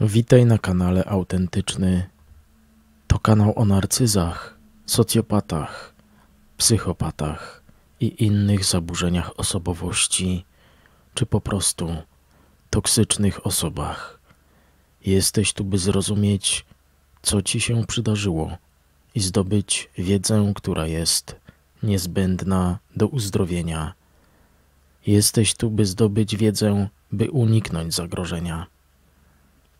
Witaj na kanale Autentyczny. To kanał o narcyzach, socjopatach, psychopatach i innych zaburzeniach osobowości, czy po prostu toksycznych osobach. Jesteś tu, by zrozumieć, co ci się przydarzyło i zdobyć wiedzę, która jest niezbędna do uzdrowienia. Jesteś tu, by zdobyć wiedzę, by uniknąć zagrożenia.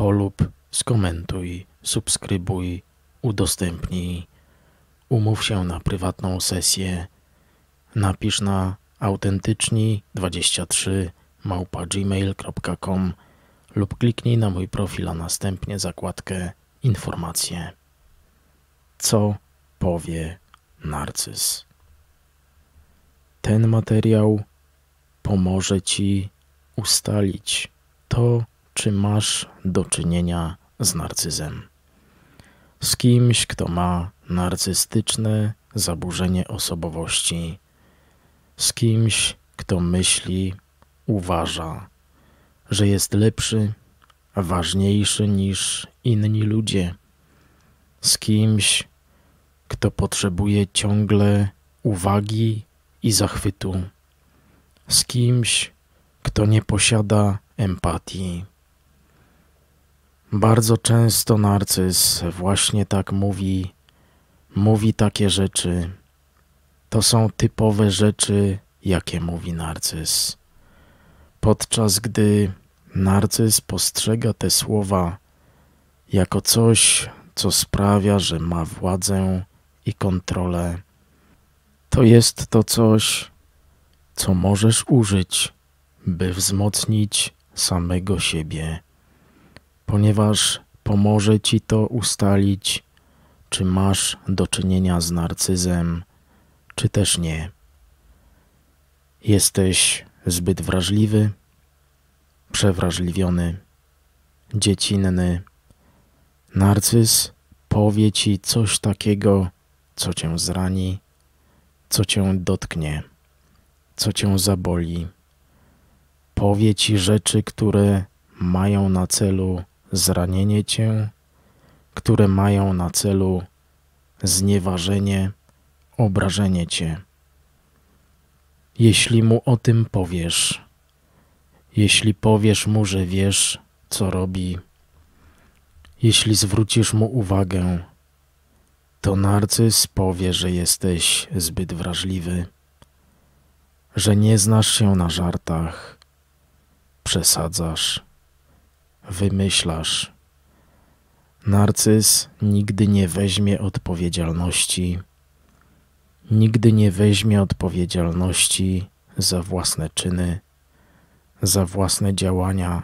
Polub, skomentuj, subskrybuj, udostępnij. Umów się na prywatną sesję. Napisz na autentyczni23 małpa gmail.com lub kliknij na mój profil, a następnie zakładkę informacje. Co powie narcyz? Ten materiał pomoże Ci ustalić to, czy masz do czynienia z narcyzem. Z kimś, kto ma narcystyczne zaburzenie osobowości. Z kimś, kto myśli, uważa, że jest lepszy, ważniejszy niż inni ludzie. Z kimś, kto potrzebuje ciągle uwagi i zachwytu. Z kimś, kto nie posiada empatii. Bardzo często narcyz właśnie tak mówi, mówi takie rzeczy. To są typowe rzeczy, jakie mówi narcyz. Podczas gdy narcyz postrzega te słowa jako coś, co sprawia, że ma władzę i kontrolę, to jest to coś, co możesz użyć, by wzmocnić samego siebie ponieważ pomoże ci to ustalić, czy masz do czynienia z narcyzem, czy też nie. Jesteś zbyt wrażliwy, przewrażliwiony, dziecinny. Narcyz powie ci coś takiego, co cię zrani, co cię dotknie, co cię zaboli. Powie ci rzeczy, które mają na celu zranienie cię, które mają na celu znieważenie, obrażenie cię. Jeśli mu o tym powiesz, jeśli powiesz mu, że wiesz, co robi, jeśli zwrócisz mu uwagę, to narcyz powie, że jesteś zbyt wrażliwy, że nie znasz się na żartach, przesadzasz wymyślasz. Narcyz nigdy nie weźmie odpowiedzialności, nigdy nie weźmie odpowiedzialności za własne czyny, za własne działania,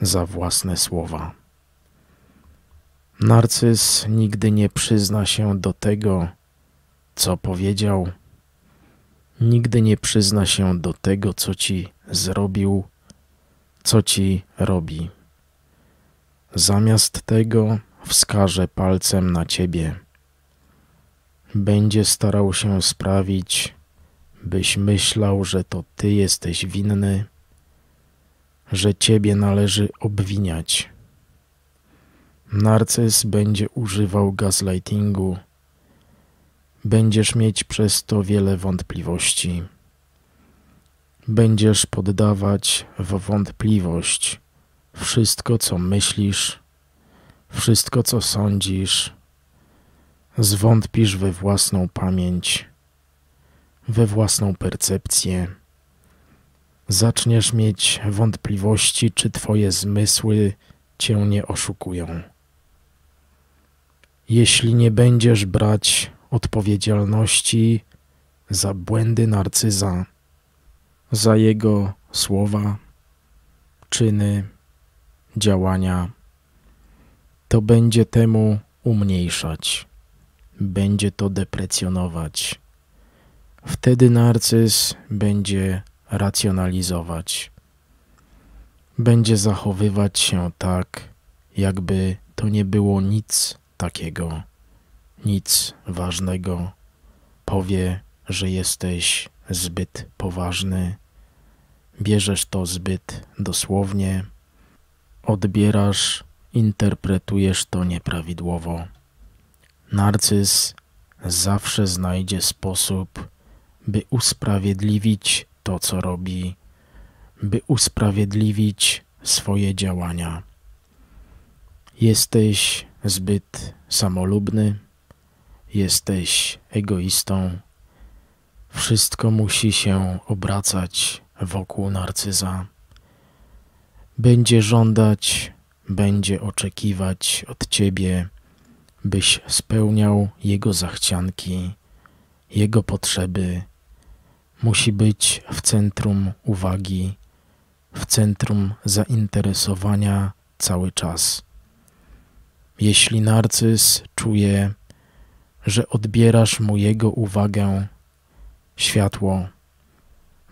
za własne słowa. Narcyz nigdy nie przyzna się do tego, co powiedział, nigdy nie przyzna się do tego, co ci zrobił, co ci robi. Zamiast tego wskaże palcem na ciebie. Będzie starał się sprawić, byś myślał, że to ty jesteś winny, że ciebie należy obwiniać. Narcyz będzie używał gaslightingu. Będziesz mieć przez to wiele wątpliwości. Będziesz poddawać w wątpliwość wszystko, co myślisz, wszystko, co sądzisz, zwątpisz we własną pamięć, we własną percepcję. Zaczniesz mieć wątpliwości, czy Twoje zmysły Cię nie oszukują. Jeśli nie będziesz brać odpowiedzialności za błędy narcyza, za jego słowa, czyny, działania, to będzie temu umniejszać, będzie to deprecjonować. Wtedy narcyz będzie racjonalizować, będzie zachowywać się tak, jakby to nie było nic takiego, nic ważnego. Powie, że jesteś zbyt poważny, bierzesz to zbyt dosłownie odbierasz interpretujesz to nieprawidłowo. Narcyz zawsze znajdzie sposób, by usprawiedliwić to, co robi, by usprawiedliwić swoje działania. Jesteś zbyt samolubny, jesteś egoistą. Wszystko musi się obracać wokół narcyza. Będzie żądać, będzie oczekiwać od ciebie, byś spełniał jego zachcianki, jego potrzeby. Musi być w centrum uwagi, w centrum zainteresowania cały czas. Jeśli narcyz czuje, że odbierasz mu jego uwagę, światło,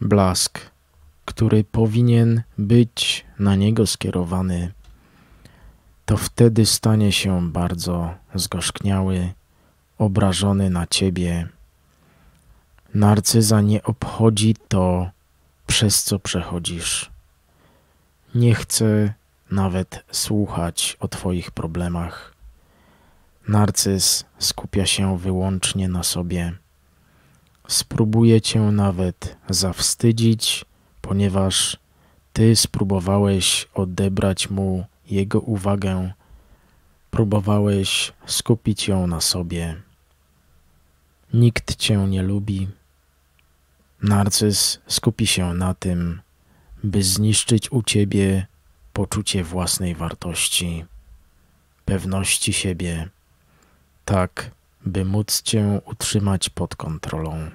blask, który powinien być na niego skierowany, to wtedy stanie się bardzo zgorzkniały, obrażony na ciebie. Narcyza nie obchodzi to, przez co przechodzisz. Nie chce nawet słuchać o Twoich problemach. Narcyz skupia się wyłącznie na sobie. Spróbuje Cię nawet zawstydzić, ponieważ Ty spróbowałeś odebrać mu jego uwagę, próbowałeś skupić ją na sobie. Nikt Cię nie lubi. Narcyz skupi się na tym, by zniszczyć u Ciebie poczucie własnej wartości, pewności siebie, tak by móc Cię utrzymać pod kontrolą.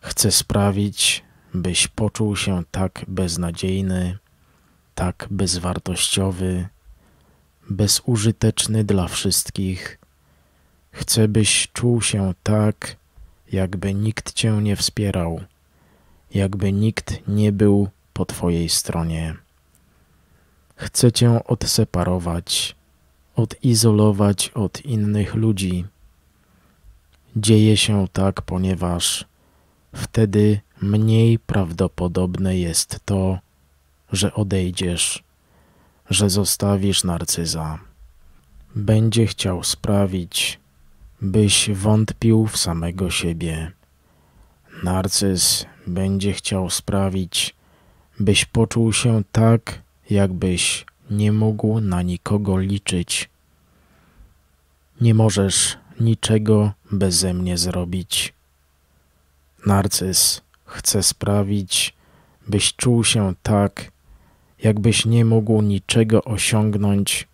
Chcę sprawić, byś poczuł się tak beznadziejny, tak bezwartościowy, bezużyteczny dla wszystkich. Chcę, byś czuł się tak, jakby nikt Cię nie wspierał, jakby nikt nie był po Twojej stronie. Chcę cię odseparować, odizolować od innych ludzi. Dzieje się tak, ponieważ wtedy mniej prawdopodobne jest to, że odejdziesz, że zostawisz narcyza. Będzie chciał sprawić, byś wątpił w samego siebie. Narcyz będzie chciał sprawić, byś poczuł się tak, jakbyś nie mógł na nikogo liczyć. Nie możesz niczego beze mnie zrobić. Narcyz chce sprawić, byś czuł się tak, jakbyś nie mógł niczego osiągnąć,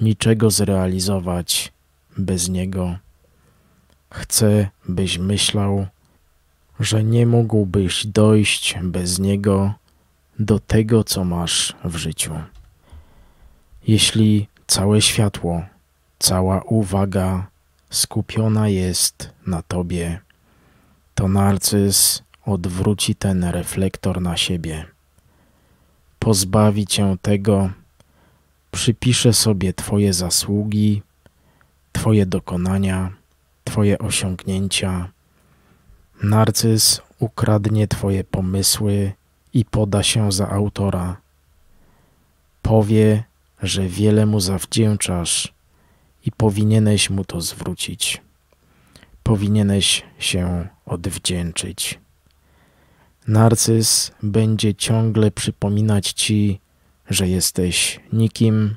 niczego zrealizować bez niego. Chcę, byś myślał, że nie mógłbyś dojść bez niego do tego, co masz w życiu. Jeśli całe światło, cała uwaga skupiona jest na tobie, to narcyz odwróci ten reflektor na siebie. Pozbawi cię tego, przypisze sobie Twoje zasługi, Twoje dokonania, Twoje osiągnięcia. Narcyz ukradnie Twoje pomysły i poda się za autora. Powie, że wiele mu zawdzięczasz i powinieneś mu to zwrócić. Powinieneś się odwdzięczyć. Narcyz będzie ciągle przypominać ci, że jesteś nikim,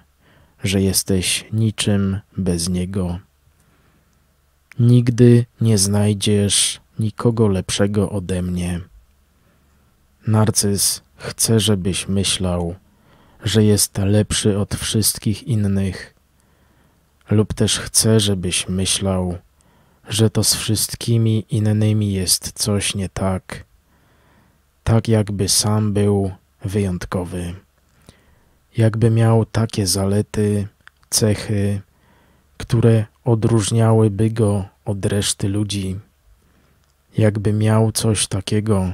że jesteś niczym bez niego. Nigdy nie znajdziesz nikogo lepszego ode mnie. Narcyz chce, żebyś myślał, że jest lepszy od wszystkich innych, lub też chce, żebyś myślał, że to z wszystkimi innymi jest coś nie tak, tak jakby sam był wyjątkowy, jakby miał takie zalety, cechy, które odróżniałyby go od reszty ludzi, jakby miał coś takiego,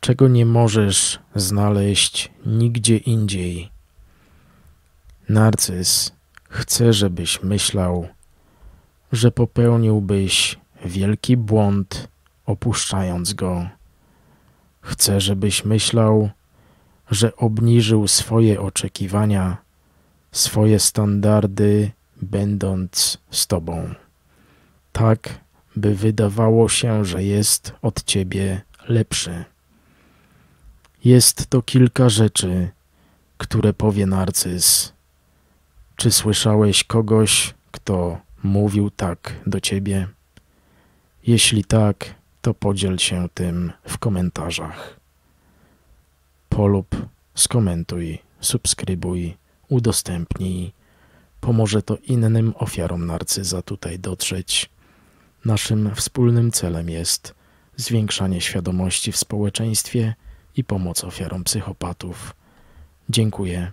czego nie możesz znaleźć nigdzie indziej. Narcyz chce, żebyś myślał, że popełniłbyś wielki błąd, opuszczając go. Chce, żebyś myślał, że obniżył swoje oczekiwania, swoje standardy, będąc z Tobą. Tak, by wydawało się, że jest od Ciebie lepszy. Jest to kilka rzeczy, które powie narcyz. Czy słyszałeś kogoś, kto mówił tak do Ciebie? Jeśli tak, to podziel się tym w komentarzach. Polub, skomentuj, subskrybuj, udostępnij. Pomoże to innym ofiarom narcyza tutaj dotrzeć. Naszym wspólnym celem jest zwiększanie świadomości w społeczeństwie i pomoc ofiarom psychopatów. Dziękuję